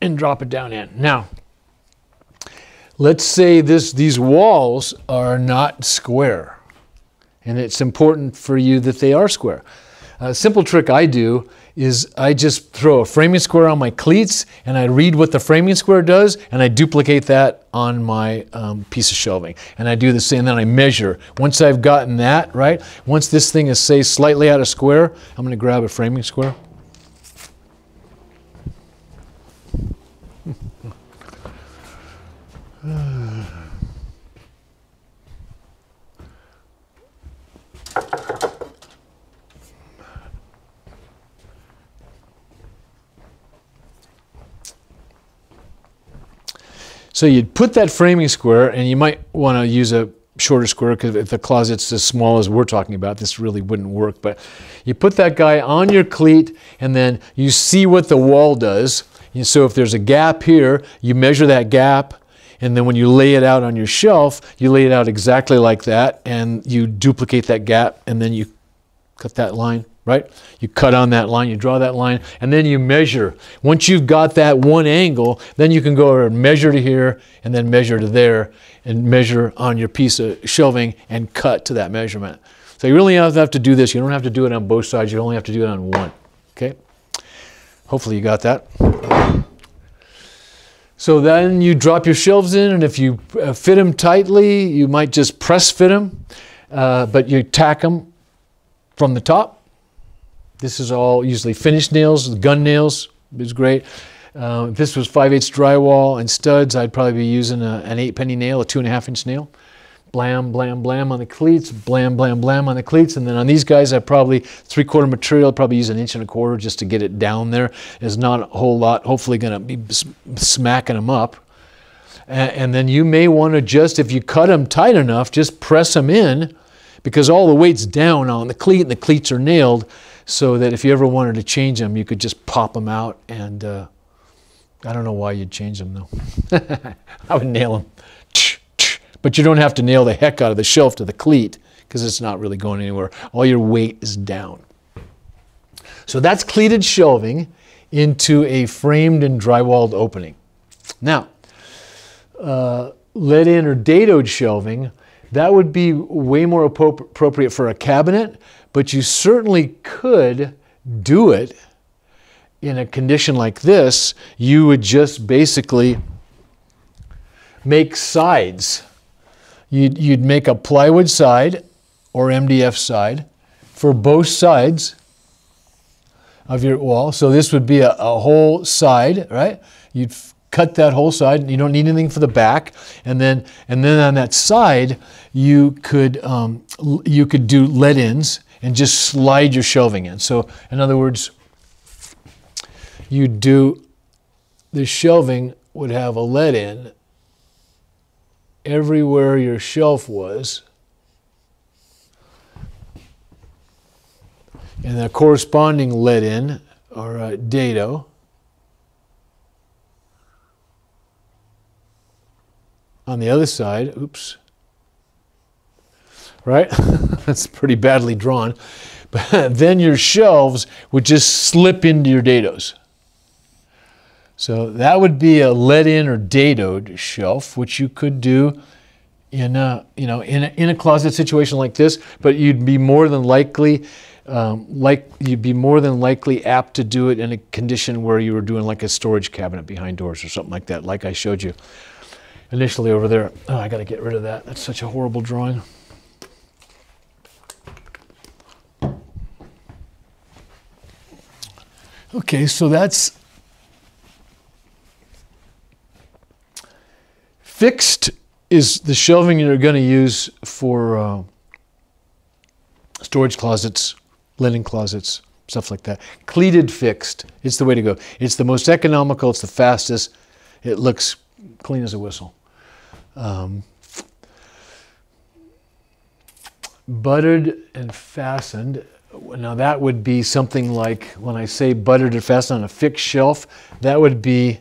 and drop it down in. Now, let's say this, these walls are not square, and it's important for you that they are square. A simple trick I do is I just throw a framing square on my cleats and I read what the framing square does and I duplicate that on my um, piece of shelving. And I do the same, and then I measure. Once I've gotten that, right, once this thing is, say, slightly out of square, I'm going to grab a framing square. So you'd put that framing square, and you might want to use a shorter square because if the closet's as small as we're talking about, this really wouldn't work. But you put that guy on your cleat, and then you see what the wall does. And so if there's a gap here, you measure that gap, and then when you lay it out on your shelf, you lay it out exactly like that, and you duplicate that gap, and then you cut that line right? You cut on that line, you draw that line, and then you measure. Once you've got that one angle, then you can go and measure to here and then measure to there and measure on your piece of shelving and cut to that measurement. So you really have to do this. You don't have to do it on both sides. You only have to do it on one, okay? Hopefully you got that. So then you drop your shelves in, and if you uh, fit them tightly, you might just press fit them, uh, but you tack them from the top this is all usually finished nails, gun nails is great. Uh, if this was 5 8 drywall and studs, I'd probably be using a, an 8 penny nail, a 2.5 inch nail. Blam, blam, blam on the cleats, blam, blam, blam on the cleats. And then on these guys, I probably three quarter material, probably use an inch and a quarter just to get it down there. There's not a whole lot, hopefully, going to be smacking them up. And, then you may want to just, if you cut them tight enough, just press them in because all the weight's down on the cleat and the cleats are nailed so that if you ever wanted to change them, you could just pop them out. And uh, I don't know why you'd change them though. I would nail them. But you don't have to nail the heck out of the shelf to the cleat because it's not really going anywhere. All your weight is down. So that's cleated shelving into a framed and drywalled opening. Now, uh, let in or dadoed shelving, that would be way more appropriate for a cabinet but you certainly could do it in a condition like this. You would just basically make sides. You'd, you'd make a plywood side or MDF side for both sides of your wall. So this would be a, a whole side, right? You'd cut that whole side. You don't need anything for the back, and then and then on that side you could um, you could do let-ins and just slide your shelving in. So, in other words, you do the shelving would have a let in everywhere your shelf was. And the corresponding let in or a uh, dado on the other side, oops, right? That's pretty badly drawn. But then your shelves would just slip into your dados. So that would be a let-in or dadoed shelf, which you could do in a, you know, in a, in a closet situation like this, but you'd be more than likely um, like you'd be more than likely apt to do it in a condition where you were doing like a storage cabinet behind doors or something like that, like I showed you initially over there. Oh, I got to get rid of that. That's such a horrible drawing. Okay, so that's fixed is the shelving you're going to use for uh, storage closets, linen closets, stuff like that. Cleated fixed, it's the way to go. It's the most economical, it's the fastest, it looks clean as a whistle. Um, butted and fastened now that would be something like, when I say butted or fastened on a fixed shelf, that would be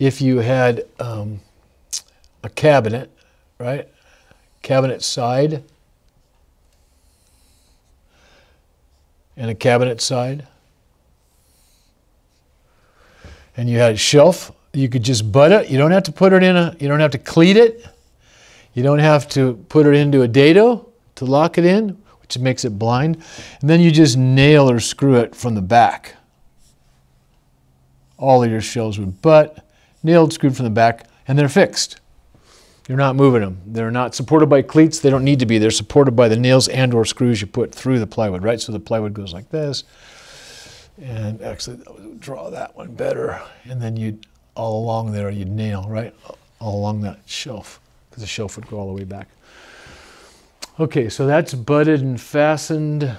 if you had um, a cabinet, right? Cabinet side and a cabinet side. and you had a shelf, you could just butt it. You don't have to put it in a, you don't have to cleat it. You don't have to put it into a dado to lock it in, which makes it blind. And then you just nail or screw it from the back. All of your shelves would butt, nailed, screwed from the back, and they're fixed. You're not moving them. They're not supported by cleats. They don't need to be. They're supported by the nails and or screws you put through the plywood, right? So the plywood goes like this. And actually, draw that one better. And then you'd, all along there, you'd nail, right? All along that shelf, because the shelf would go all the way back. Okay, so that's butted and fastened.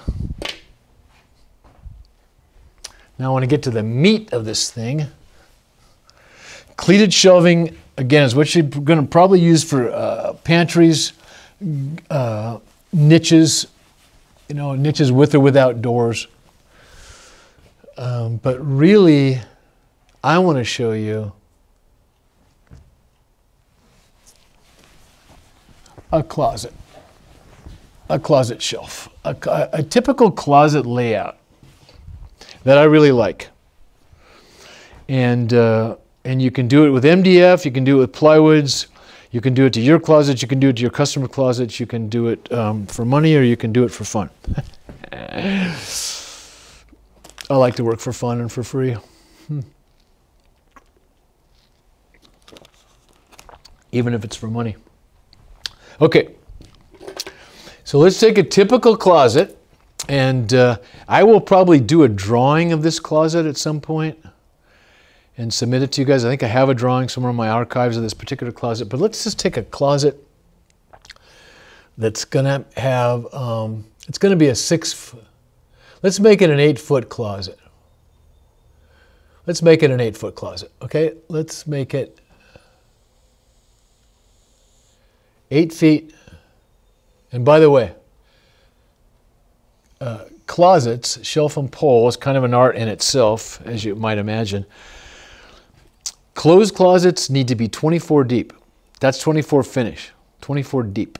Now I want to get to the meat of this thing. Cleated shelving, again, is what you're going to probably use for uh, pantries, uh, niches, you know, niches with or without doors. Um, but really, I want to show you a closet, a closet shelf, a, a, typical closet layout that I really like. And, uh, and you can do it with MDF, you can do it with plywoods, you can do it to your closet, you can do it to your customer closets, you can do it um, for money or you can do it for fun. I like to work for fun and for free. Hmm. Even if it's for money. Okay, so let's take a typical closet, and uh, I will probably do a drawing of this closet at some point and submit it to you guys. I think I have a drawing somewhere in my archives of this particular closet, but let's just take a closet that's gonna have, um, it's gonna be a six, Let's make it an eight foot closet. Let's make it an eight foot closet, okay? Let's make it eight feet. And by the way, uh, closets, shelf and pole, is kind of an art in itself, as you might imagine. Closed closets need to be 24 deep. That's 24 finish, 24 deep.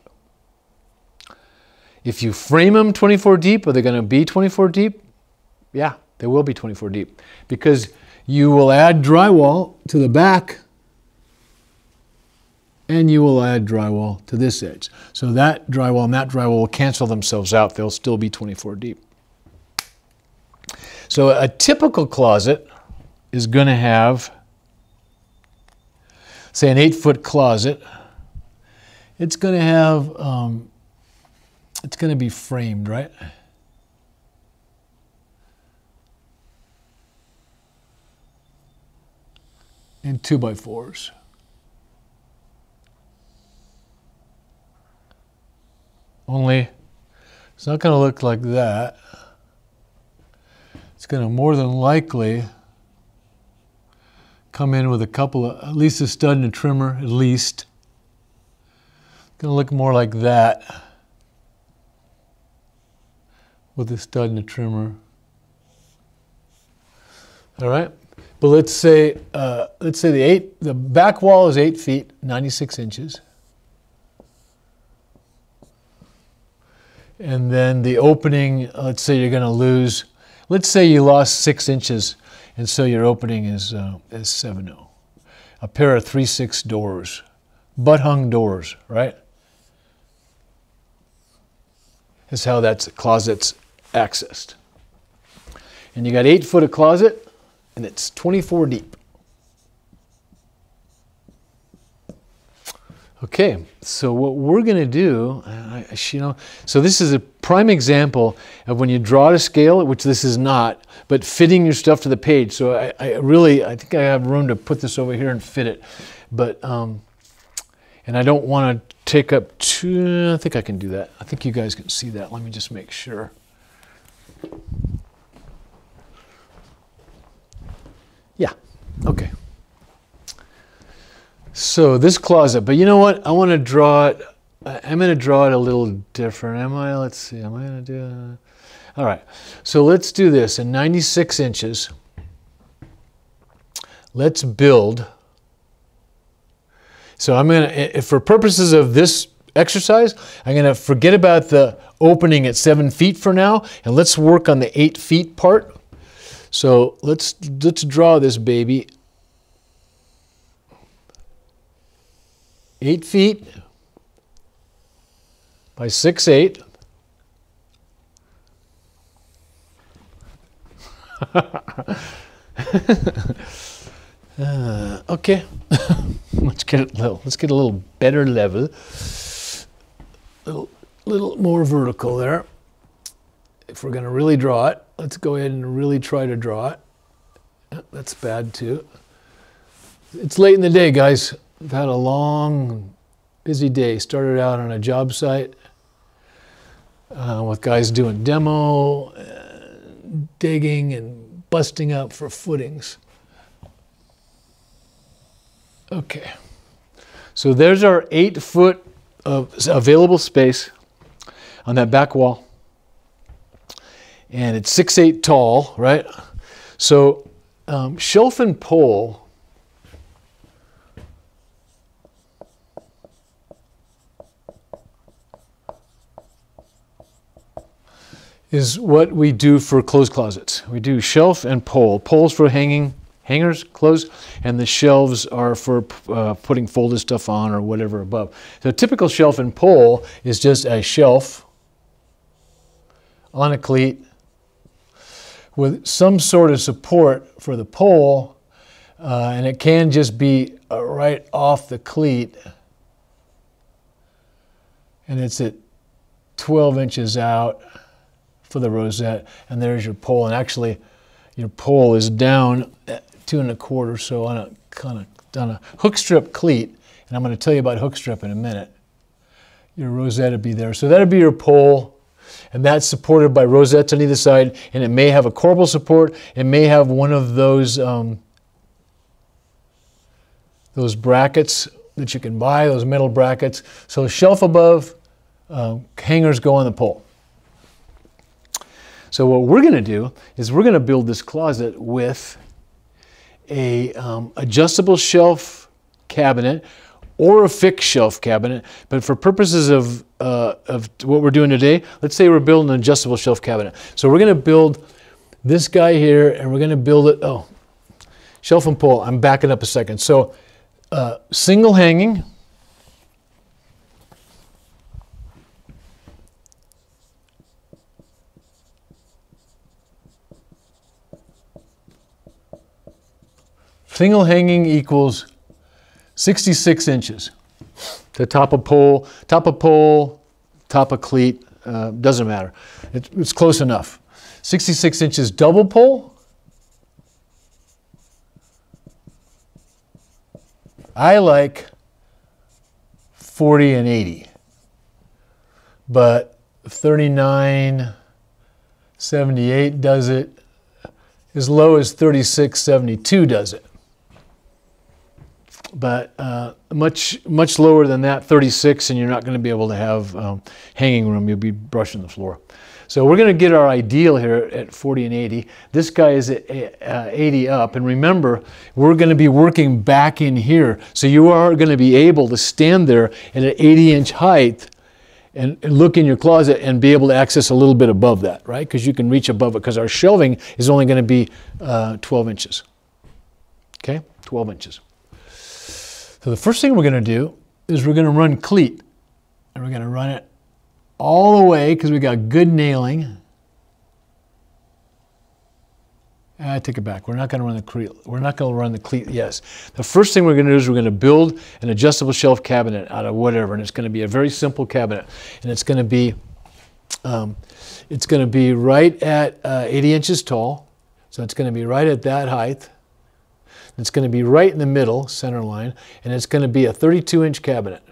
If you frame them 24 deep, are they going to be 24 deep? Yeah, they will be 24 deep because you will add drywall to the back and you will add drywall to this edge. So that drywall and that drywall will cancel themselves out. They'll still be 24 deep. So a typical closet is going to have, say, an eight foot closet. It's going to have um, it's going to be framed, right? In two by fours. Only it's not going to look like that. It's going to more than likely come in with a couple of, at least a stud and a trimmer, at least. It's to look more like that with a stud and a trimmer. All right, but let's say uh, let's say the eight the back wall is eight feet, ninety six inches, and then the opening. Let's say you're going to lose. Let's say you lost six inches, and so your opening is uh, is seven zero. A pair of three six doors, butt hung doors, right? Is how that closet's accessed. And you got eight foot of closet, and it's 24 deep. Okay, so what we're going to do, I, you know, so this is a prime example of when you draw to scale, which this is not, but fitting your stuff to the page. So I, I really, I think I have room to put this over here and fit it, but um, and I don't want to take up too. I think I can do that. I think you guys can see that. Let me just make sure. Yeah, okay. So this closet, but you know what? I want to draw it, I'm going to draw it a little different. Am I? Let's see, am I going to do it? All right, so let's do this in 96 inches. Let's build. So I'm going to, for purposes of this exercise. I'm going to forget about the opening at seven feet for now, and let's work on the eight feet part. So let's, let's draw this baby eight feet by six eight. uh, okay, let's get it little. Let's get a little better level. Little, little more vertical there. If we're going to really draw it, let's go ahead and really try to draw it. That's bad too. It's late in the day, guys. I've had a long, busy day. Started out on a job site uh, with guys doing demo, uh, digging, and busting up for footings. Okay. So there's our eight foot of available space on that back wall. And it's six eight tall, right? So um, shelf and pole is what we do for clothes closets. We do shelf and pole. Poles for hanging hangers, clothes, and the shelves are for uh, putting folded stuff on or whatever above. So typical shelf and pole is just a shelf on a cleat with some sort of support for the pole, uh, and it can just be uh, right off the cleat, and it's at 12 inches out for the rosette, and there's your pole. And actually, your pole is down two and a quarter, so on a kind of on a hook strip cleat, and I'm going to tell you about hook strip in a minute. Your rosette would be there. So that'd be your pole, and that's supported by rosettes on either side, and it may have a corbel support. It may have one of those um, those brackets that you can buy, those metal brackets. So shelf above, uh, hangers go on the pole. So what we're going to do is we're going to build this closet with a um, adjustable shelf cabinet or a fixed shelf cabinet. But for purposes of, uh, of what we're doing today, let's say we're building an adjustable shelf cabinet. So we're going to build this guy here and we're going to build it. Oh, shelf and pole. I'm backing up a second. So uh, single hanging. Single hanging equals 66 inches. The top of pole, top of pole, top of cleat, uh, doesn't matter. It, it's close enough. 66 inches double pole. I like 40 and 80, but 39, 78 does it. As low as 36, 72 does it but uh, much much lower than that, 36, and you're not going to be able to have um, hanging room. You'll be brushing the floor. So we're going to get our ideal here at 40 and 80. This guy is at uh, 80 up, and remember, we're going to be working back in here. So you are going to be able to stand there at an 80 inch height and, and look in your closet and be able to access a little bit above that, right? Because you can reach above it because our shelving is only going to be uh, 12 inches. Okay, 12 inches. So the first thing we're going to do is we're going to run cleat. And we're going to run it all the way because we got good nailing. I take it back. We're not going to run the cleat. We're not going to run the cleat. Yes. The first thing we're going to do is we're going to build an adjustable shelf cabinet out of whatever, and it's going to be a very simple cabinet, and it's going to be, um, it's going to be right at uh, 80 inches tall. So it's going to be right at that height. It's going to be right in the middle, center line, and it's going to be a 32 inch cabinet.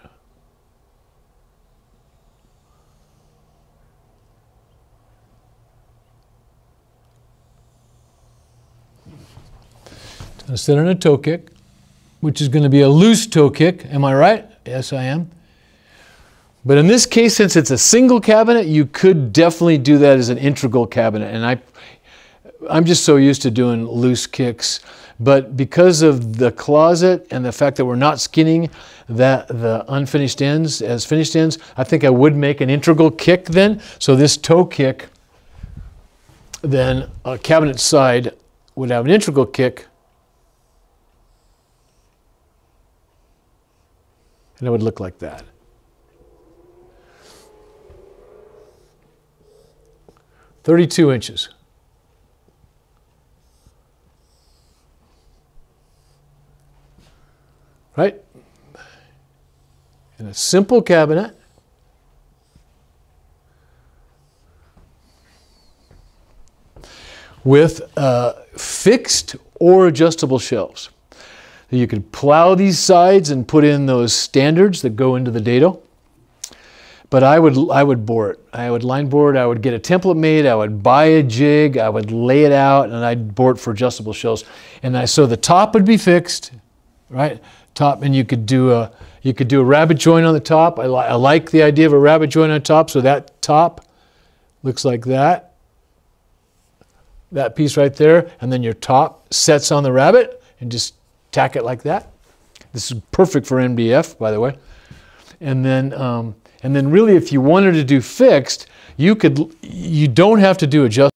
It's going to sit on a toe kick, which is going to be a loose toe kick. Am I right? Yes, I am. But in this case, since it's a single cabinet, you could definitely do that as an integral cabinet. And I, I'm just so used to doing loose kicks. But because of the closet and the fact that we're not skinning that the unfinished ends as finished ends, I think I would make an integral kick then. So this toe kick, then a cabinet side would have an integral kick And it would look like that. Thirty-two inches. Right? In a simple cabinet. with uh, fixed or adjustable shelves. You could plow these sides and put in those standards that go into the dado. But I would, I would bore it. I would line board. I would get a template made. I would buy a jig. I would lay it out and I'd bore it for adjustable shelves. And I, so the top would be fixed, right? Top, and you could do a, you could do a rabbet joint on the top. I, li I like the idea of a rabbet joint on top. So that top looks like that that piece right there, and then your top sets on the rabbet, and just tack it like that. This is perfect for MDF, by the way. And then, um, and then really, if you wanted to do fixed, you could. You don't have to do adjust.